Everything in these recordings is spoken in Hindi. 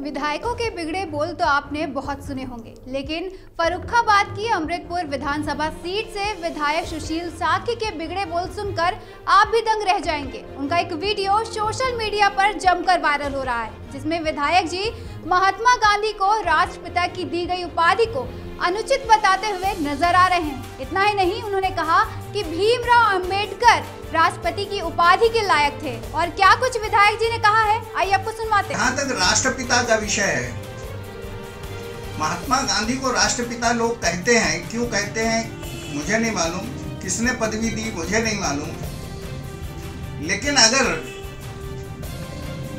विधायकों के बिगड़े बोल तो आपने बहुत सुने होंगे, लेकिन फरुखाबाद की अमृतपुर विधानसभा सीट से विधायक सुशील साखी के बिगड़े बोल सुनकर आप भी दंग रह जाएँगे। उनका एक वीडियो सोशल मीडिया पर जमकर वायरल हो रहा है, जिसमें विधायक जी महात्मा गांधी को, राष्ट्रपिता की दी गई उपाधि को अनुचित बताते हुए नज़र आ रहे हैं। इतना ही नहीं, उन्होंने कहा कि भीमराव अंबेडकर राष्ट्रपति की उपाधि के लायक थे। और क्या कुछ विधायक जी ने कहा है? आइए आपको सुनवाते हैं। तक राष्ट्रपिता का विषय है, महात्मा गांधी को राष्ट्रपिता लोग कहते हैं, क्यों कहते हैं, मुझे नहीं मालूम। किसने पदवी दी, मुझे नहीं मालूम। लेकिन अगर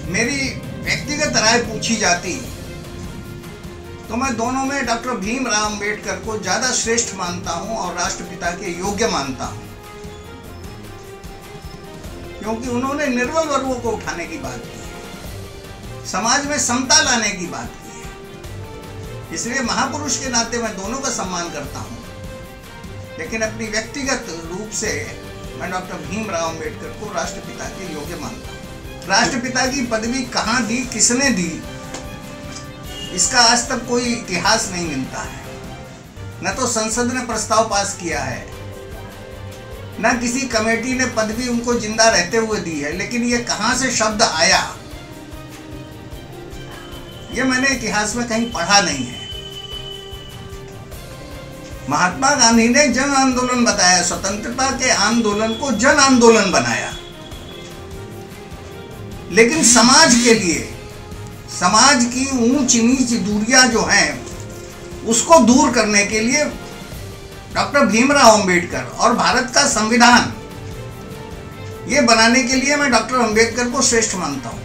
मेरी व्यक्तिगत राय पूछी जाती तो मैं दोनों में डॉक्टर भीमराव अंबेडकर को ज़्यादा श्रेष्ठ मानता हूँ और राष्ट्रपिता के योग्य मानता हूँ। क्योंकि उन्होंने निर्बल वर्गों को उठाने की बात की है। समाज में समता लाने की बात की है। इसलिए महापुरुष के नाते मैं दोनों का सम्मान करता हूँ। लेकिन अपनी व्यक्तिगत रूप से मैं डॉक्टर भीमराव अंबेडकर को राष्ट्रपिता के योग्य मानता हूँ। राष्ट्रपिता की पदवी कहाँ दी, किसने दी, इसका आज तक कोई इतिहास नहीं मिलता है। न तो संसद ने प्रस्ताव पास किया है न किसी कमेटी ने पदवी उनको ज़िंदा रहते हुए दी है, लेकिन ये कहाँ से शब्द आया? ये मैंने इतिहास में कहीं पढ़ा नहीं है। महात्मा गांधी ने जन आंदोलन बताया, स्वतंत्रता के आंदोलन को जन आंदोलन बनाया। लेकिन समाज के लिए, समाज की ऊंच नीच दूरियाँ जो हैं, उसको दूर करने के लिए डॉक्टर भीमराव अंबेडकर और भारत का संविधान। ये बनाने के लिए मैं डॉक्टर अंबेडकर को श्रेष्ठ मानता हूँ।